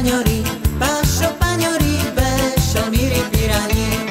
pányori, pásso pányori, be, samiri pirányi.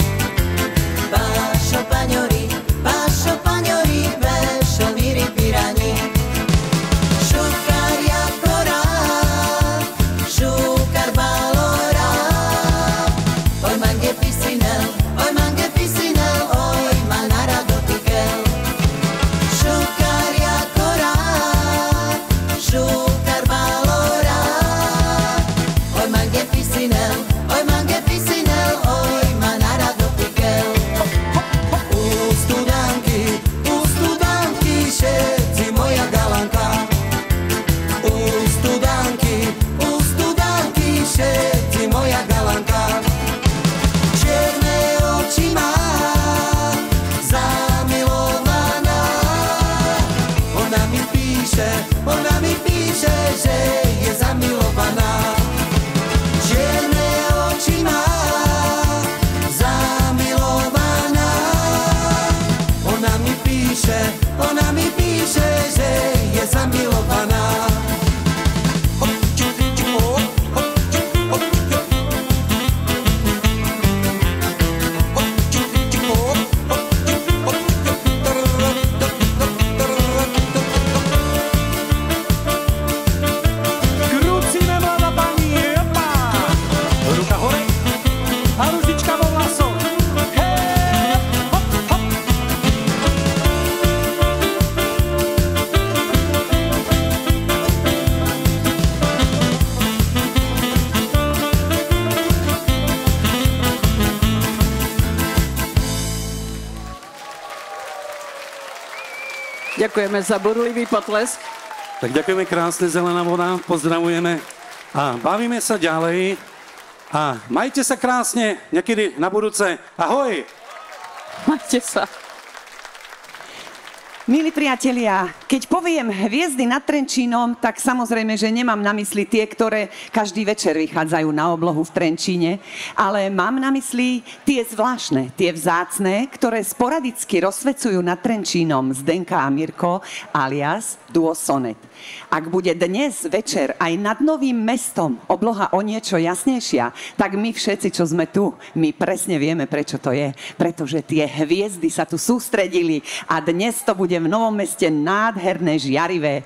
said. Ďakujeme za burlivý potlesk. Tak ďakujeme krásne Zelená voda, pozdravujeme a bavíme sa ďalej. A majte sa krásne, niekedy na budúce. Ahoj! Majte sa. Milí priatelia, keď poviem hviezdy nad Trenčínom, tak samozrejme, že nemám na mysli tie, ktoré každý večer vychádzajú na oblohu v Trenčíne, ale mám na mysli tie zvláštne, tie vzácne, ktoré sporadicky rozsvecujú nad Trenčínom Zdenka a Mirko alias Duo Sonet. Ak bude dnes večer aj nad Novým mestom obloha o niečo jasnejšia, tak my všetci, čo sme tu, my presne vieme, prečo to je. Pretože tie hviezdy sa tu sústredili a dnes to bude v Novom meste nádherné, žiarivé.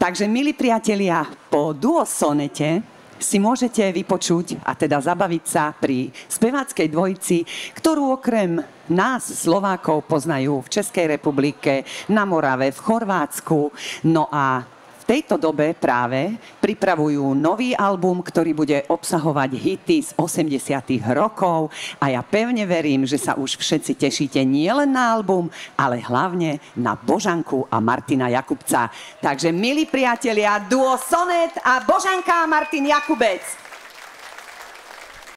Takže, milí priatelia, po duosonete si môžete vypočuť a teda zabaviť sa pri speváckej dvojici, ktorú okrem nás, Slovákov, poznajú v Českej republike, na Morave, v Chorvátsku. No a tejto dobe práve pripravujú nový album, ktorý bude obsahovať hity z 80 rokov a ja pevne verím, že sa už všetci tešíte nielen na album, ale hlavne na Božanku a Martina Jakubca. Takže milí priatelia, duo Sonet a Božanka a Martin Jakubec.